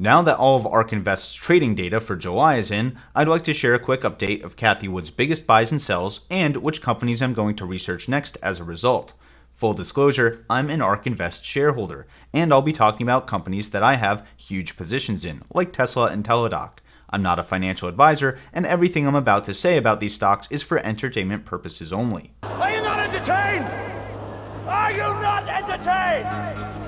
Now that all of ARK Invest's trading data for July is in, I'd like to share a quick update of Cathie Wood's biggest buys and sells and which companies I'm going to research next as a result. Full disclosure, I'm an ARK Invest shareholder, and I'll be talking about companies that I have huge positions in, like Tesla and Teladoc. I'm not a financial advisor, and everything I'm about to say about these stocks is for entertainment purposes only. Are you not entertained? Are you not entertained?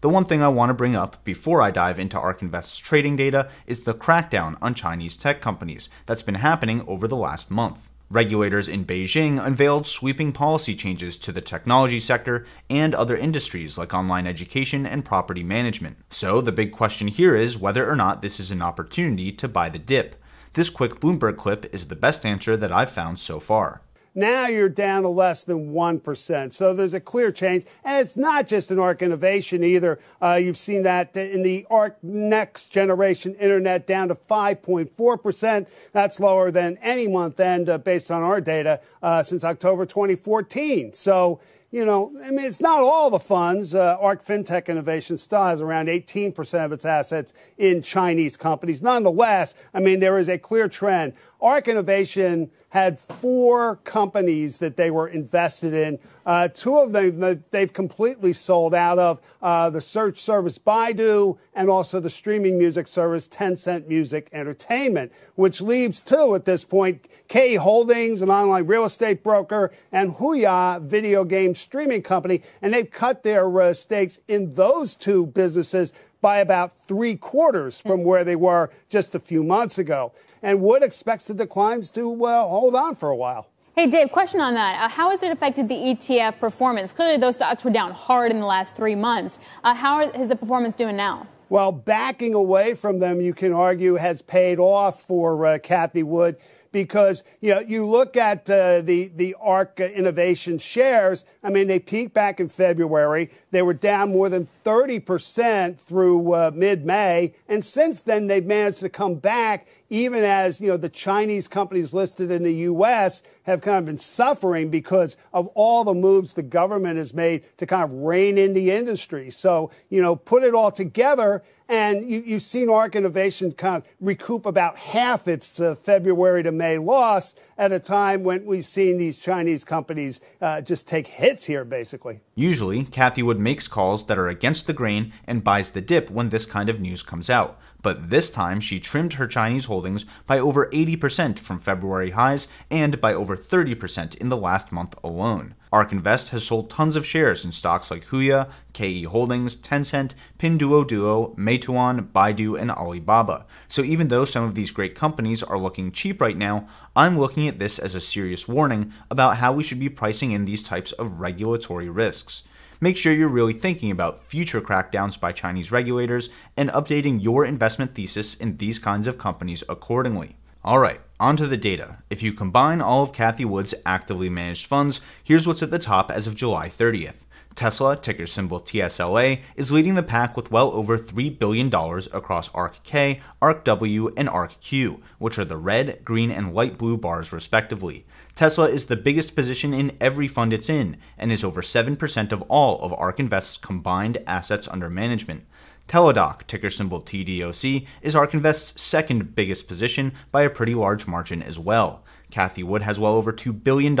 The one thing I want to bring up before I dive into ARK Invest's trading data is the crackdown on Chinese tech companies that's been happening over the last month. Regulators in Beijing unveiled sweeping policy changes to the technology sector and other industries like online education and property management. So, the big question here is whether or not this is an opportunity to buy the dip. This quick Bloomberg clip is the best answer that I've found so far. Now you're down to less than 1%. So there's a clear change. And it's not just an ARK innovation either. Uh, you've seen that in the ARK next generation internet down to 5.4%. That's lower than any month end uh, based on our data uh, since October 2014. So you know, I mean, it's not all the funds. Uh, ARK FinTech Innovation still has around 18% of its assets in Chinese companies. Nonetheless, I mean, there is a clear trend. ARK Innovation had four companies that they were invested in. Uh, two of them they've completely sold out of uh, the search service Baidu and also the streaming music service Tencent Music Entertainment, which leaves two at this point KE Holdings, an online real estate broker, and Huya video game streaming company. And they've cut their uh, stakes in those two businesses by about three quarters from where they were just a few months ago. And Wood expects the declines to uh, hold on for a while. Hey, Dave, question on that. Uh, how has it affected the ETF performance? Clearly, those stocks were down hard in the last three months. Uh, how is the performance doing now? Well, backing away from them, you can argue, has paid off for uh, Cathie Wood because you know you look at uh, the the ARK Innovation shares. I mean, they peaked back in February. They were down more than 30 percent through uh, mid-May, and since then they've managed to come back. Even as you know, the Chinese companies listed in the U.S. have kind of been suffering because of all the moves the government has made to kind of rein in the industry. So you know, put it all together and you, have seen ARK Innovation kind of recoup about half its uh, February to May loss at a time when we've seen these Chinese companies uh, just take hits here, basically. Usually, Cathie Wood makes calls that are against the grain and buys the dip when this kind of news comes out. But this time, she trimmed her Chinese holdings by over 80% from February highs and by over 30% in the last month alone. ARK Invest has sold tons of shares in stocks like Huya, KE Holdings, Tencent, Pinduoduo, Meituan, Baidu, and Alibaba. So even though some of these great companies are looking cheap right now, I'm looking at this as a serious warning about how we should be pricing in these types of regulatory risks. Make sure you're really thinking about future crackdowns by Chinese regulators and updating your investment thesis in these kinds of companies accordingly. Alright, onto the data. If you combine all of Cathie Wood's actively managed funds, here's what's at the top as of July 30th. Tesla, ticker symbol TSLA, is leading the pack with well over $3 billion across ARKK, ARKW, and ARKQ, which are the red, green, and light blue bars respectively. Tesla is the biggest position in every fund it's in, and is over 7% of all of ARK Invest's combined assets under management. Teladoc, ticker symbol TDOC, is ARK Invest's second biggest position by a pretty large margin as well. Cathie Wood has well over $2 billion in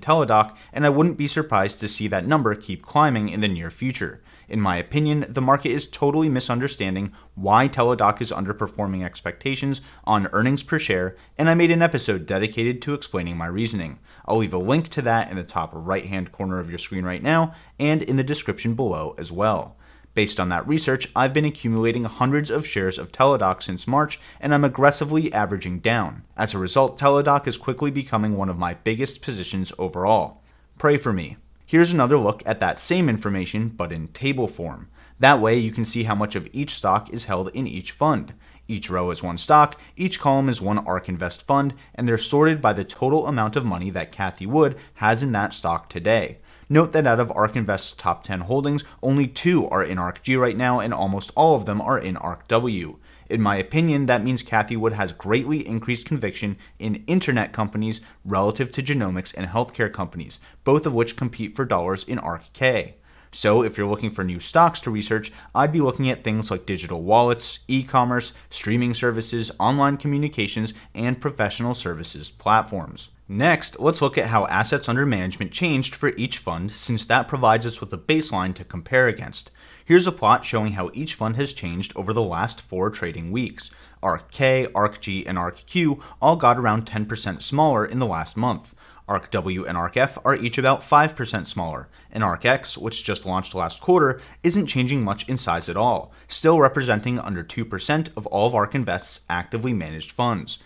Teladoc, and I wouldn't be surprised to see that number keep climbing in the near future. In my opinion, the market is totally misunderstanding why Teladoc is underperforming expectations on earnings per share, and I made an episode dedicated to explaining my reasoning. I'll leave a link to that in the top right hand corner of your screen right now and in the description below as well. Based on that research, I've been accumulating hundreds of shares of Teladoc since March, and I'm aggressively averaging down. As a result, Teladoc is quickly becoming one of my biggest positions overall. Pray for me. Here's another look at that same information, but in table form. That way, you can see how much of each stock is held in each fund. Each row is one stock, each column is one ARK Invest fund, and they're sorted by the total amount of money that Cathie Wood has in that stock today. Note that out of ARK Invest's top 10 holdings, only two are in ARKG right now, and almost all of them are in ARKW. In my opinion, that means Cathie Wood has greatly increased conviction in internet companies relative to genomics and healthcare companies, both of which compete for dollars in ARKK. So, if you're looking for new stocks to research, I'd be looking at things like digital wallets, e commerce, streaming services, online communications, and professional services platforms. Next, let's look at how assets under management changed for each fund since that provides us with a baseline to compare against. Here's a plot showing how each fund has changed over the last four trading weeks. ARKK, ARKG, and ARKQ all got around 10% smaller in the last month. ARKW and ARKF are each about 5% smaller, and ARKX, which just launched last quarter, isn't changing much in size at all, still representing under 2% of all of ARK Invest's actively managed funds.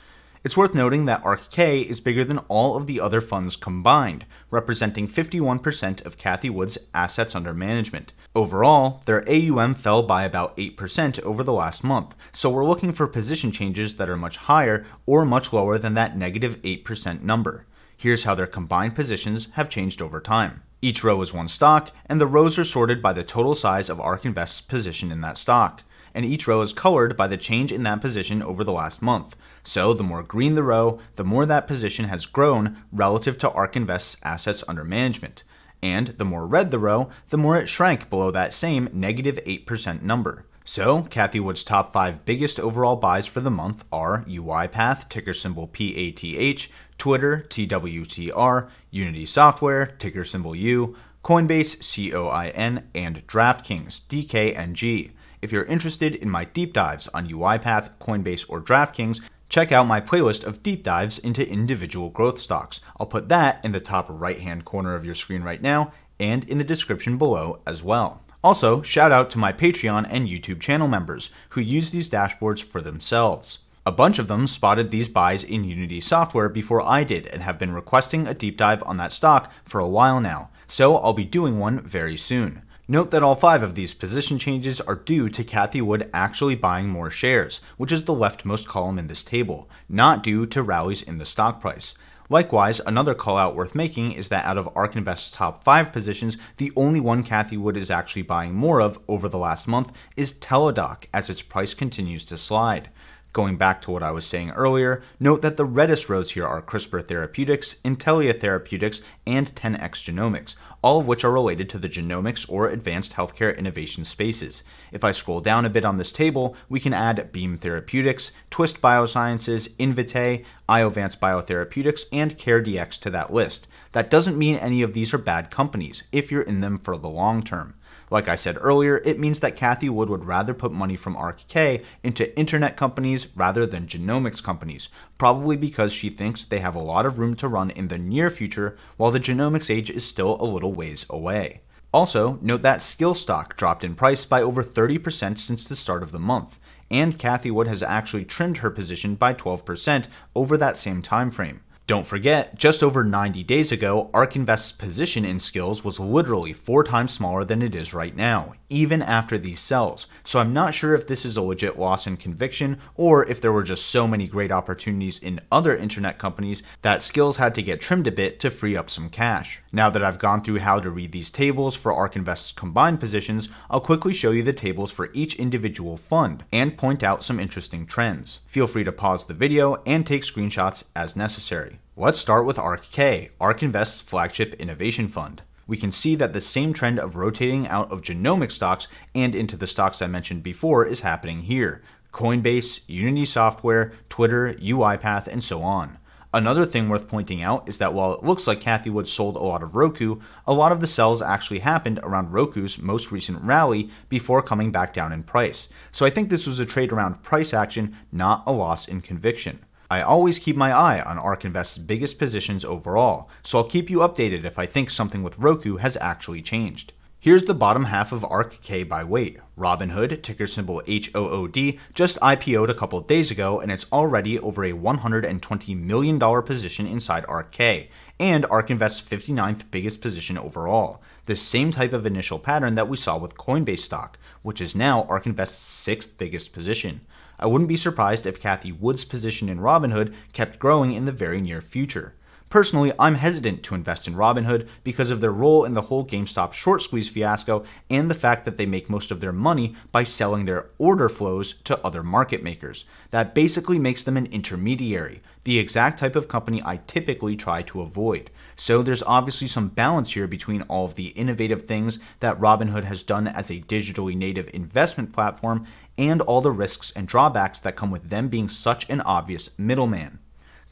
It's worth noting that ARKK is bigger than all of the other funds combined, representing 51% of Cathie Wood's assets under management. Overall, their AUM fell by about 8% over the last month, so we're looking for position changes that are much higher or much lower than that negative 8% number. Here's how their combined positions have changed over time. Each row is one stock, and the rows are sorted by the total size of ARK Invest's position in that stock and each row is colored by the change in that position over the last month. So the more green the row, the more that position has grown relative to ARK Invest's assets under management. And the more red the row, the more it shrank below that same negative 8% number. So, Cathie Wood's top five biggest overall buys for the month are UiPath, ticker symbol PATH, Twitter, TWTR, Unity Software, ticker symbol U, Coinbase, COIN, and DraftKings, DKNG. If you're interested in my deep dives on UiPath, Coinbase, or DraftKings, check out my playlist of deep dives into individual growth stocks. I'll put that in the top right hand corner of your screen right now and in the description below as well. Also, shout out to my Patreon and YouTube channel members who use these dashboards for themselves. A bunch of them spotted these buys in Unity software before I did and have been requesting a deep dive on that stock for a while now, so I'll be doing one very soon. Note that all five of these position changes are due to Cathie Wood actually buying more shares, which is the leftmost column in this table, not due to rallies in the stock price. Likewise, another call out worth making is that out of ARK Invest's top five positions, the only one Cathie Wood is actually buying more of over the last month is Teladoc as its price continues to slide. Going back to what I was saying earlier, note that the reddest rows here are CRISPR Therapeutics, Intellia Therapeutics, and 10x Genomics, all of which are related to the genomics or advanced healthcare innovation spaces. If I scroll down a bit on this table, we can add Beam Therapeutics, Twist Biosciences, Invitae, Iovance Biotherapeutics, and CareDx to that list. That doesn't mean any of these are bad companies if you're in them for the long term. Like I said earlier, it means that Cathie Wood would rather put money from ARKK into internet companies rather than genomics companies, probably because she thinks they have a lot of room to run in the near future while the genomics age is still a little ways away. Also, note that Skillz stock dropped in price by over 30% since the start of the month, and Cathie Wood has actually trimmed her position by 12% over that same time frame. Don't forget, just over 90 days ago, ARK Invest's position in Skillz was literally four times smaller than it is right now, even after these sells. So I'm not sure if this is a legit loss in conviction or if there were just so many great opportunities in other internet companies that Skillz had to get trimmed a bit to free up some cash. Now that I've gone through how to read these tables for ARK Invest's combined positions, I'll quickly show you the tables for each individual fund and point out some interesting trends. Feel free to pause the video and take screenshots as necessary. Let's start with ARKK, ARK Invest's flagship innovation fund. We can see that the same trend of rotating out of genomic stocks and into the stocks I mentioned before is happening here. Coinbase, Unity Software, Twitter, UiPath, and so on. Another thing worth pointing out is that while it looks like Cathie Wood sold a lot of Roku, a lot of the sells actually happened around Roku's most recent rally before coming back down in price. So I think this was a trade around price action, not a loss in conviction. I always keep my eye on ARK Invest's biggest positions overall, so I'll keep you updated if I think something with Roku has actually changed. Here's the bottom half of ARKK by weight. Robinhood, ticker symbol HOOD, just IPO'd a couple days ago and it's already over a $120 million position inside ARKK, and ARK Invest's 59th biggest position overall. The same type of initial pattern that we saw with Coinbase stock, which is now ARK Invest's sixth biggest position. I wouldn't be surprised if Cathie Wood's position in Robinhood kept growing in the very near future. Personally, I'm hesitant to invest in Robinhood because of their role in the whole GameStop short squeeze fiasco and the fact that they make most of their money by selling their order flows to other market makers. That basically makes them an intermediary, the exact type of company I typically try to avoid. So there's obviously some balance here between all of the innovative things that Robinhood has done as a digitally native investment platform and all the risks and drawbacks that come with them being such an obvious middleman.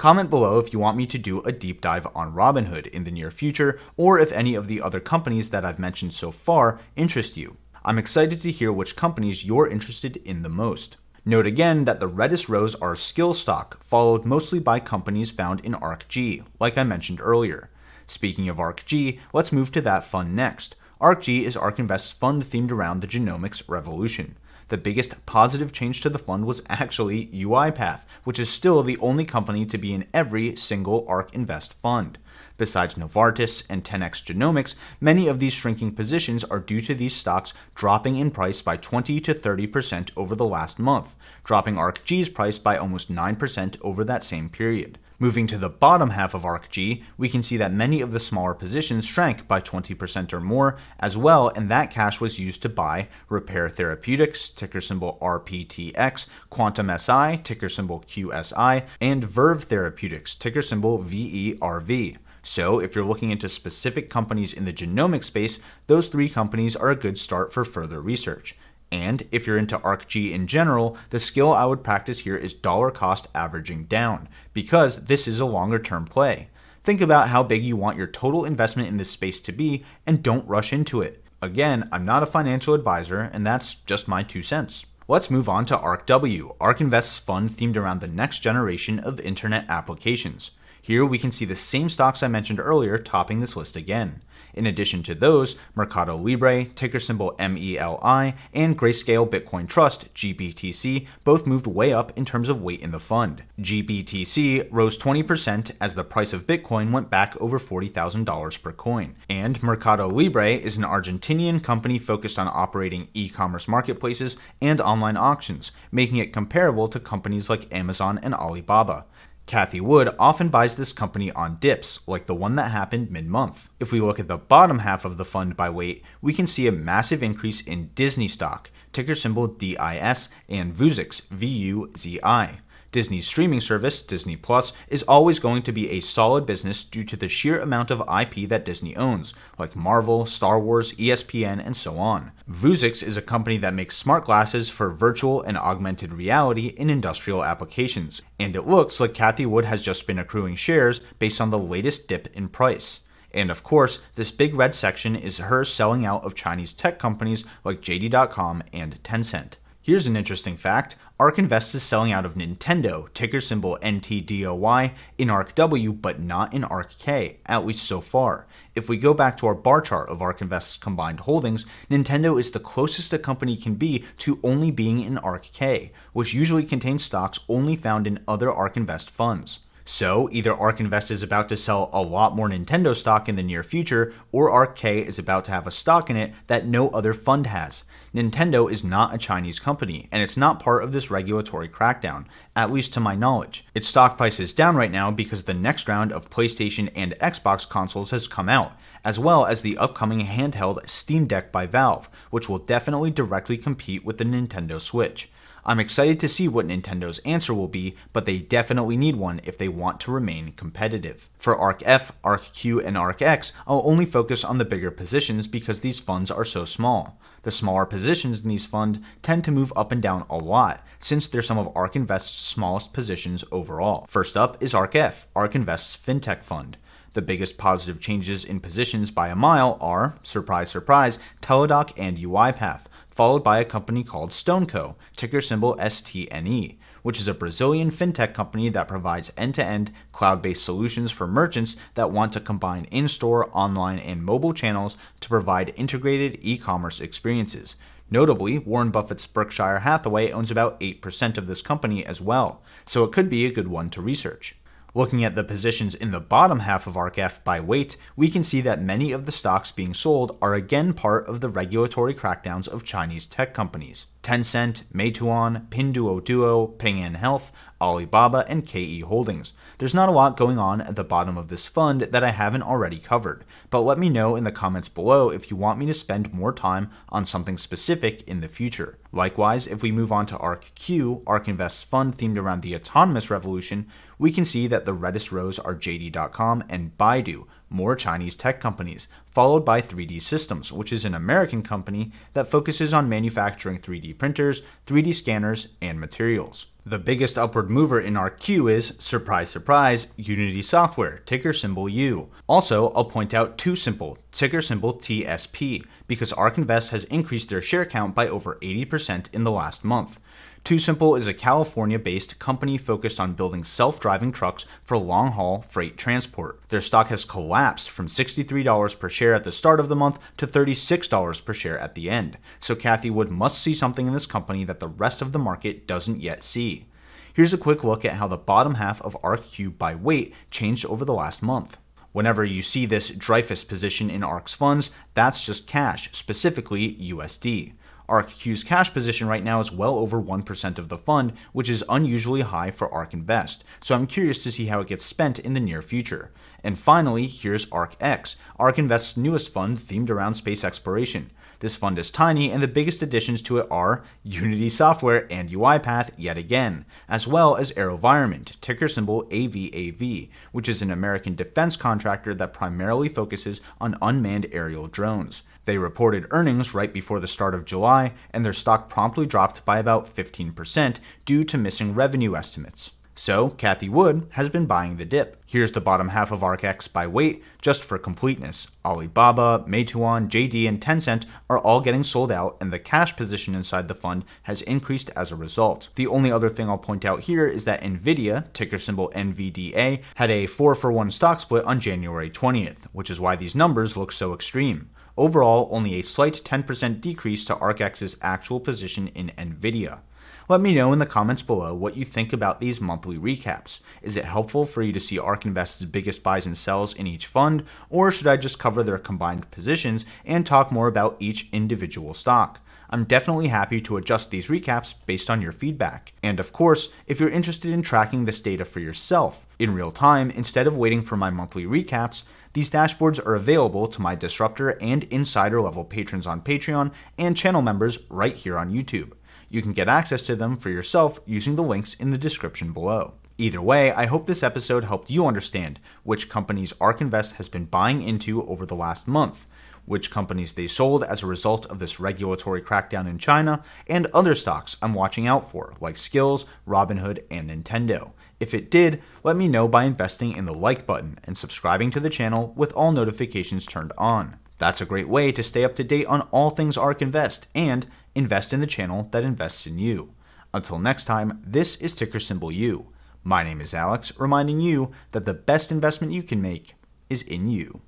Comment below if you want me to do a deep dive on Robinhood in the near future, or if any of the other companies that I've mentioned so far interest you. I'm excited to hear which companies you're interested in the most. Note again that the reddest rows are Skillz stock, followed mostly by companies found in ARKG, like I mentioned earlier. Speaking of ARKG, let's move to that fund next. ARKG is ARK Invest's fund themed around the genomics revolution the biggest positive change to the fund was actually UiPath, which is still the only company to be in every single ARK Invest fund. Besides Novartis and 10x Genomics, many of these shrinking positions are due to these stocks dropping in price by 20 to 30% over the last month, dropping ARKG's price by almost 9% over that same period. Moving to the bottom half of ARKG, we can see that many of the smaller positions shrank by 20% or more as well, and that cash was used to buy Repair Therapeutics, ticker symbol RPTX, Quantum SI, ticker symbol QSI, and Verve Therapeutics, ticker symbol VERV. So, if you're looking into specific companies in the genomic space, those three companies are a good start for further research. And if you're into ARKG in general, the skill I would practice here is dollar cost averaging down, because this is a longer term play. Think about how big you want your total investment in this space to be and don't rush into it. Again, I'm not a financial advisor, and that's just my two cents. Let's move on to ARKW, ARK Invest's fund themed around the next generation of internet applications. Here we can see the same stocks I mentioned earlier topping this list again. In addition to those, Mercado Libre, ticker symbol MELI, and Grayscale Bitcoin Trust, GBTC, both moved way up in terms of weight in the fund. GBTC rose 20% as the price of Bitcoin went back over $40,000 per coin. And Mercado Libre is an Argentinian company focused on operating e commerce marketplaces and online auctions, making it comparable to companies like Amazon and Alibaba. Cathie Wood often buys this company on dips, like the one that happened mid month. If we look at the bottom half of the fund by weight, we can see a massive increase in Disney stock, ticker symbol DIS, and Vuzix, V U Z I. Disney's streaming service, Disney Plus, is always going to be a solid business due to the sheer amount of IP that Disney owns, like Marvel, Star Wars, ESPN, and so on. Vuzix is a company that makes smart glasses for virtual and augmented reality in industrial applications, and it looks like Cathie Wood has just been accruing shares based on the latest dip in price. And of course, this big red section is her selling out of Chinese tech companies like JD.com and Tencent. Here's an interesting fact ARK Invest is selling out of Nintendo, ticker symbol NTDOY, in ARKW, but not in ARKK, at least so far. If we go back to our bar chart of ARK Invest's combined holdings, Nintendo is the closest a company can be to only being in ARKK, which usually contains stocks only found in other ARK Invest funds. So, either ARK Invest is about to sell a lot more Nintendo stock in the near future, or ARKK is about to have a stock in it that no other fund has. Nintendo is not a Chinese company, and it's not part of this regulatory crackdown, at least to my knowledge. Its stock price is down right now because the next round of PlayStation and Xbox consoles has come out, as well as the upcoming handheld Steam Deck by Valve, which will definitely directly compete with the Nintendo Switch. I'm excited to see what Nintendo's answer will be, but they definitely need one if they want to remain competitive. For ARKF, ARC Q, and ARKX, I'll only focus on the bigger positions because these funds are so small. The smaller positions in these funds tend to move up and down a lot, since they're some of ARK Invest's smallest positions overall. First up is ARKF, ARK Invest's fintech fund. The biggest positive changes in positions by a mile are, surprise, surprise, Teladoc and UiPath, followed by a company called StoneCo, ticker symbol STNE, which is a Brazilian fintech company that provides end to end cloud based solutions for merchants that want to combine in store, online, and mobile channels to provide integrated e commerce experiences. Notably, Warren Buffett's Berkshire Hathaway owns about 8% of this company as well, so it could be a good one to research. Looking at the positions in the bottom half of ARKF by weight, we can see that many of the stocks being sold are again part of the regulatory crackdowns of Chinese tech companies. Tencent, Meituan, Pinduoduo, Ping An Health, Alibaba, and KE Holdings. There's not a lot going on at the bottom of this fund that I haven't already covered, but let me know in the comments below if you want me to spend more time on something specific in the future. Likewise, if we move on to ARKQ, ARK Invest's fund themed around the autonomous revolution, we can see that the reddest rows are JD.com and Baidu, more Chinese tech companies, followed by 3D Systems, which is an American company that focuses on manufacturing 3D printers, 3D scanners, and materials. The biggest upward mover in ARKQ is, surprise, surprise, Unity Software, ticker symbol U. Also, I'll point out TuSimple, ticker symbol TSP, because ARK Invest has increased their share count by over 80% in the last month. TuSimple is a California based company focused on building self driving trucks for long haul freight transport. Their stock has collapsed from $63 per share at the start of the month to $36 per share at the end, so Cathie Wood must see something in this company that the rest of the market doesn't yet see. Here's a quick look at how the bottom half of ARKQ by weight changed over the last month. Whenever you see this Dreyfus position in ARK's funds, that's just cash, specifically USD. ARKQ's cash position right now is well over 1% of the fund, which is unusually high for ARK Invest, so I'm curious to see how it gets spent in the near future. And finally, here's ARKX, ARK Invest's newest fund themed around space exploration. This fund is tiny, and the biggest additions to it are Unity Software and UiPath yet again, as well as AeroVironment, ticker symbol AVAV, which is an American defense contractor that primarily focuses on unmanned aerial drones. They reported earnings right before the start of July, and their stock promptly dropped by about 15% due to missing revenue estimates. So, Cathie Wood has been buying the dip. Here's the bottom half of ARKX by weight, just for completeness. Alibaba, Meituan, JD, and Tencent are all getting sold out, and the cash position inside the fund has increased as a result. The only other thing I'll point out here is that Nvidia, ticker symbol NVDA, had a 4 for 1 stock split on January 20th, which is why these numbers look so extreme. Overall, only a slight 10% decrease to ARKX's actual position in Nvidia. Let me know in the comments below what you think about these monthly recaps. Is it helpful for you to see ARK Invest's biggest buys and sells in each fund, or should I just cover their combined positions and talk more about each individual stock? I'm definitely happy to adjust these recaps based on your feedback. And of course, if you're interested in tracking this data for yourself in real time instead of waiting for my monthly recaps, these dashboards are available to my disruptor and insider level patrons on Patreon and channel members right here on YouTube. You can get access to them for yourself using the links in the description below. Either way, I hope this episode helped you understand which companies ARK Invest has been buying into over the last month, which companies they sold as a result of this regulatory crackdown in China, and other stocks I'm watching out for, like Skillz, Robinhood, and Nintendo. If it did, let me know by investing in the like button and subscribing to the channel with all notifications turned on. That's a great way to stay up to date on all things ARK Invest and invest in the channel that invests in you. Until next time, this is ticker symbol U. My name is Alex, reminding you that the best investment you can make is in you.